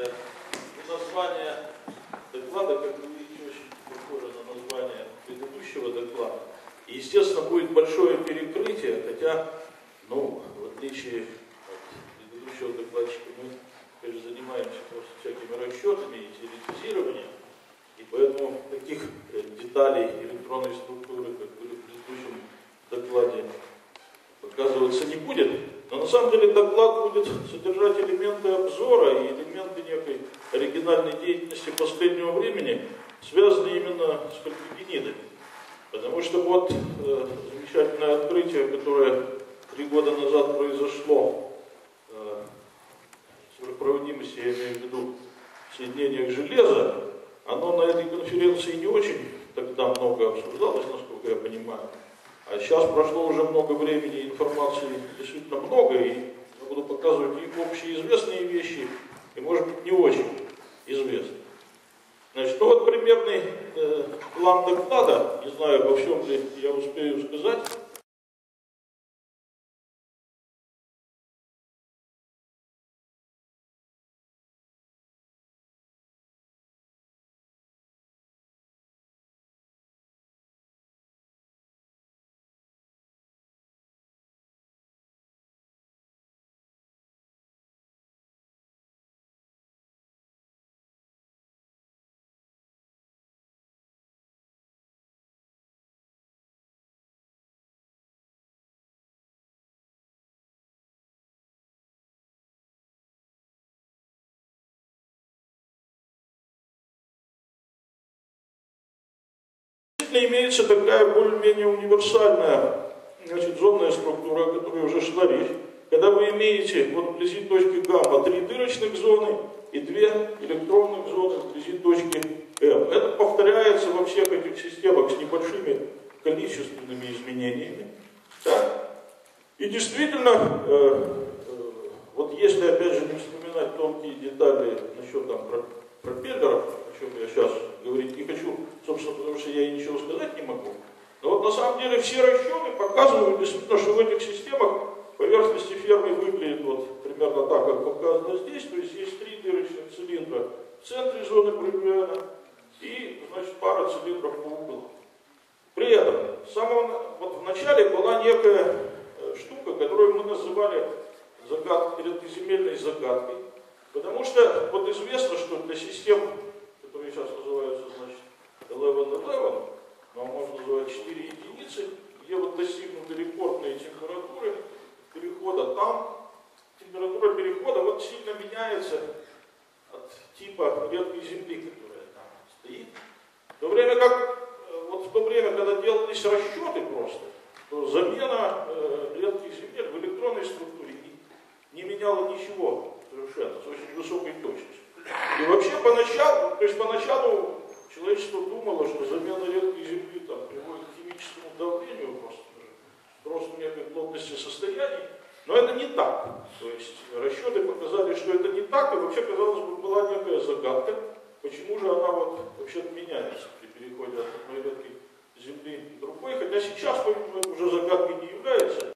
Э, название доклада, как вы видите, очень похоже на название предыдущего доклада. Естественно, будет большое перекрытие, хотя, ну, в отличие от предыдущего докладчика, мы, конечно, занимаемся просто всякими расчетами и теоретизированием, и поэтому таких э, деталей электронной структуры, как были в предыдущем докладе, показываться не будет. Но на самом деле доклад будет содержать элементы обзора и элементы некой оригинальной деятельности последнего времени, связанные именно с кальпигенидами. Потому что вот э, замечательное открытие, которое три года назад произошло, э, сверхпроводимости, я имею в виду соединениях железа, оно на этой конференции не очень тогда много обсуждалось, насколько я понимаю. А сейчас прошло уже много времени, информации действительно много, и я буду показывать и общеизвестные вещи, и, может быть, не очень известные. Значит, ну вот примерный э, план доклада, не знаю, обо всем ли я успею сказать. Действительно имеется такая более-менее универсальная значит, зонная структура, о которой уже шла речь. Когда вы имеете вот вблизи точки гамма три дырочных зоны и две электронных зоны вблизи точки М. Это повторяется во всех этих системах с небольшими количественными изменениями. Да? И действительно, э, э, вот если опять же не вспоминать тонкие детали насчет там, пропеллеров, о чем я сейчас говорить не хочу, собственно, потому что я и ничего сказать не могу. Но вот на самом деле все расчеты показывают действительно, что в этих системах поверхности фермы выглядят вот примерно так, как показано здесь. То есть есть три дырочных цилиндра в центре зоны Брюгена и, значит, пара цилиндров по углам. При этом, в самом, вот в начале была некая э, штука, которую мы называли загад, редкоземельной загадкой. Потому что вот известно, что для систем, которые сейчас называются, значит, 11-11, но можно называть 4 единицы, где вот достигнуты рекордные температуры перехода, там температура перехода вот сильно меняется от типа редкой земли, которая там стоит. В то время как, э, вот в то время, когда делались расчеты просто, то замена э, редких земель в электронной структуре не, не меняла ничего совершенно, с очень высокой точностью. И вообще поначалу, то есть поначалу человечество думало, что замена редкой земли там, приводит к химическому давлению просто, просто некой плотности состояний, но это не так. То есть расчеты показали, что это не так, и вообще, казалось бы, была некая загадка, почему же она вот вообще меняется при переходе от одной редкой земли к другой, хотя сейчас, это уже загадкой не является.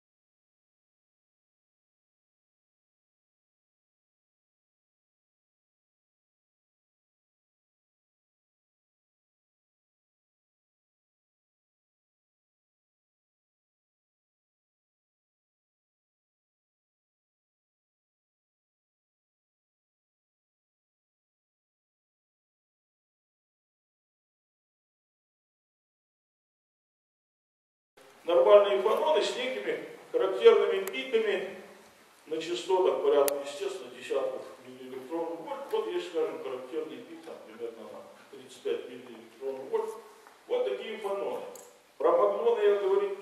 Нормальные фононы с некими характерными пиками на частотах порядка, естественно, десятков миллиэлектронов вольт. Вот есть, скажем, характерный пик, там, примерно на 35 миллиэлектронов вольт. Вот такие фононы. Про магноны я говорить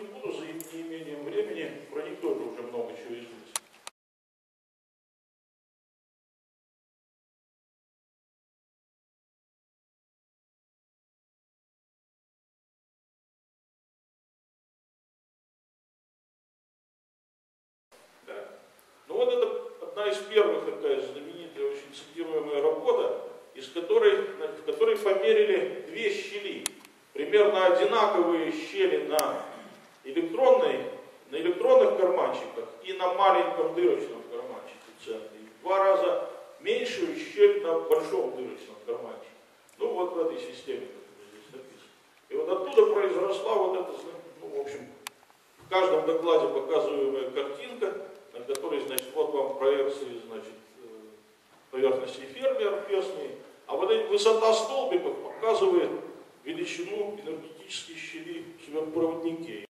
из первых такая знаменитая, очень цитируемая работа, из которой, в которой померили две щели, примерно одинаковые щели на электронной, на электронных карманчиках и на маленьком дырочном карманчике центре. В два раза меньшую щель на большом дырочном кармане. Ну вот в этой системе, которая здесь написана. И вот оттуда произросла вот эта, ну, в общем, в каждом докладе показываемая картинка, которой, значит, вот вам проекции, значит, э, поверхности фермер песные, а вот эта высота столбиков показывает величину энергетических щелей в сверхпроводнике.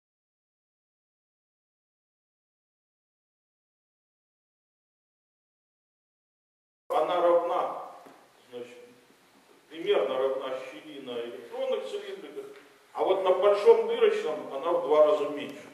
Она равна, значит, примерно равна щели на электронных цилиндриках, а вот на большом дырочном она в два раза меньше.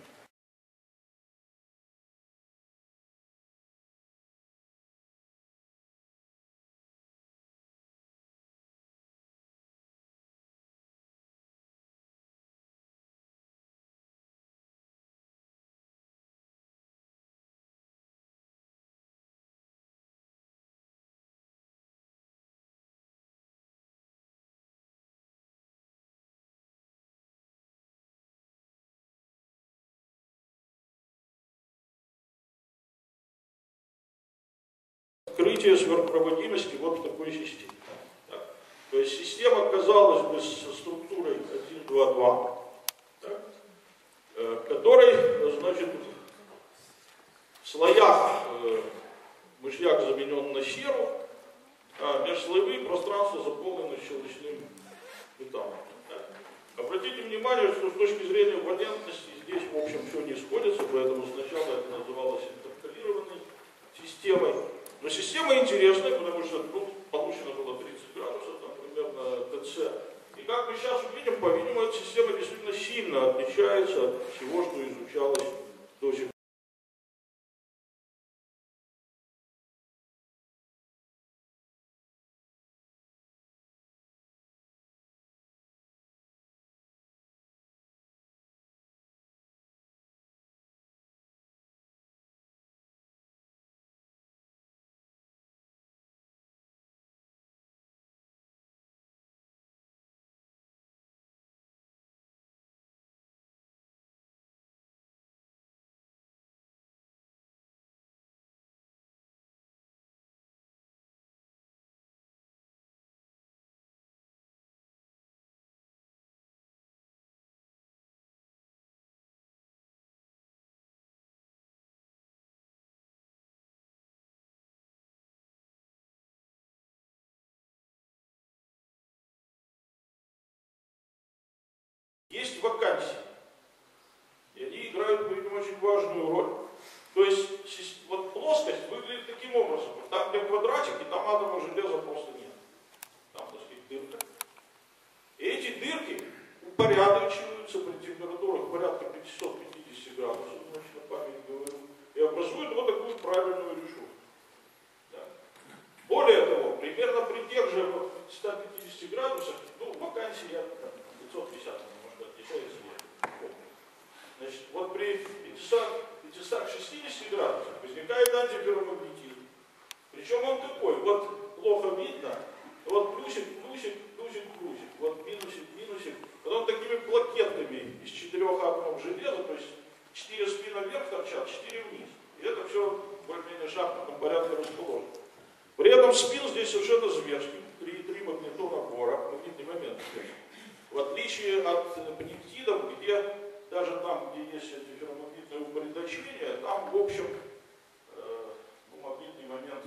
Открытие сверхпроводимости вот в такой системе. Так. То есть система, казалось бы, со структурой 1, 2, 2, так, э, которой, значит, в слоях э, мышьяк заменен на серу, а межслоевые пространства заполнены щелочным металлом. Так. Обратите внимание, что с точки зрения валентности здесь, в общем, все не сходится, поэтому сначала это называлось интеркалированной системой. Но система интересная, потому что тут получено было 30 градусов, там примерно ТЦ. И как мы сейчас увидим, по-видимому, эта система действительно сильно отличается от всего, что изучалось Есть вакансии. И они играют, по-видимому, очень важную роль. То есть вот плоскость выглядит таким образом. Там, где квадратик, и там атома железа просто нет. Там, так сказать, дырка. И эти дырки упорядочиваются при температурах порядка 550 градусов, значит, на память говорю, и образуют вот такую правильную решетку. Да. Более того, примерно при тех же 150 градусах, ну, вакансии я 550 отличается Значит, вот при 500, 560 градусах возникает антиферромагнетизм. Причем он такой, вот плохо видно, вот плюсик, плюсик, плюсик, плюсик, вот минусик, минусик. Потом такими плакетами из четырех атомов железа, то есть четыре спина вверх торчат, четыре вниз. И это все более-менее шахматном порядке расположено. При этом спин здесь совершенно зверский, три, три магнитона бора, магнитный момент. В отличие от пниктидов, где даже там, где есть эти упорядочения, там, в общем, э, ну, магнитный момент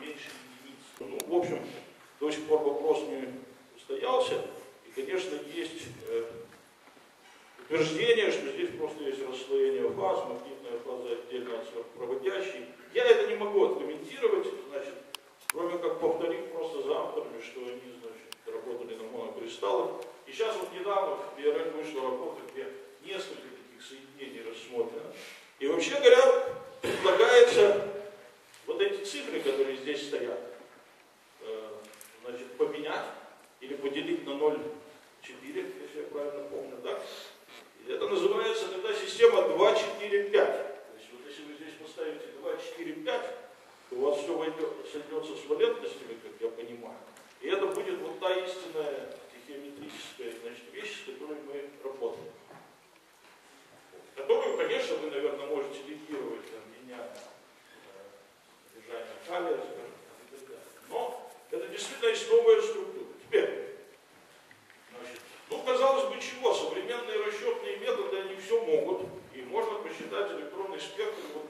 меньше единиц. Ну, в общем, до сих пор вопрос не устоялся. И, конечно, есть э, утверждение, что здесь просто есть расслоение фаз, магнитная фаза отдельно от сверхпроводящей. Я это не могу откомментировать, значит, привлекать, у вас все войдет, сольется с валентностями, как я понимаю. И это будет вот та истинная стихиометрическая значит, вещь, с которой мы работаем. Которую, конечно, вы, наверное, можете ликвидировать, меня э, содержание калия, скажем, и так далее. Но это действительно есть новая структура. Теперь, значит, ну, казалось бы, чего? Современные расчетные методы, они все могут. И можно посчитать электронный спектр вот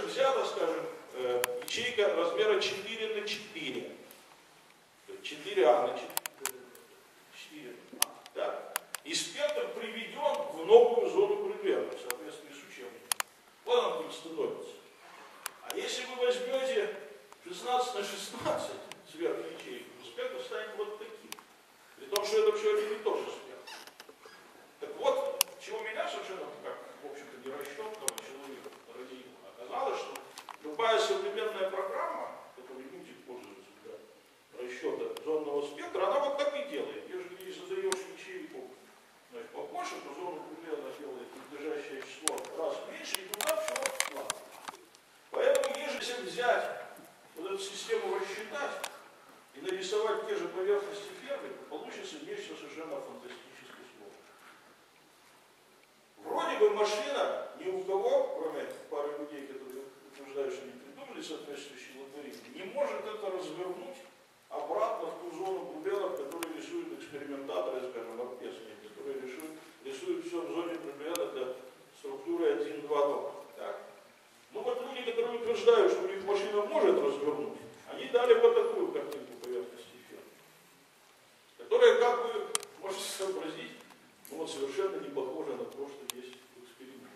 дальше взята, скажем, э, ячейка размера 4 на 4. 4 А на 4. 4 А, да? И спектр приведен в новую зону предмета, в соответствии с учебником. Вот он тут становится. А если вы возьмете 16 на 16 сверху ячейку, спектр станет вот таким. При том, что это все один и тот же спектр. Так вот, чего меня совершенно Машина ни у кого, кроме пары людей, которые утверждают, что не придумали соответствующий логарифм, не может это развернуть обратно в ту зону пробелов, которые рисуют экспериментаторы, скажем, арпесные, которые рисуют, рисуют все в зоне пробела для структуры 1-2 дома. Так? Ну вот люди, которые утверждают, что у них машина может развернуть, они дали вот такую картинку поверхности эфира, которая, как вы можете сообразить, ну вот совершенно не похожа на то, что есть в эксперименте.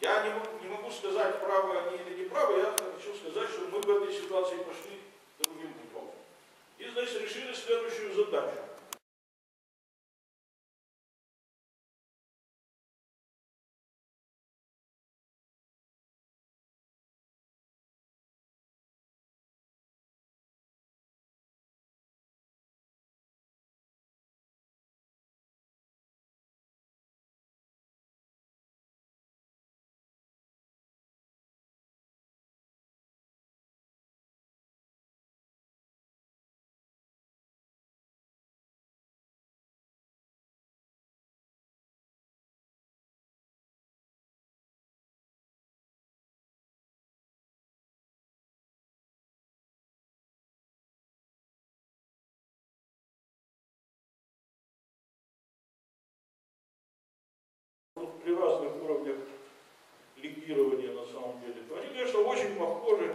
Я не могу, не могу сказать, правы они или не правы, я хочу сказать, что мы в этой ситуации пошли другим путем. И, значит, решили следующую задачу. при разных уровнях ликвидирования на самом деле, они, конечно, очень похожи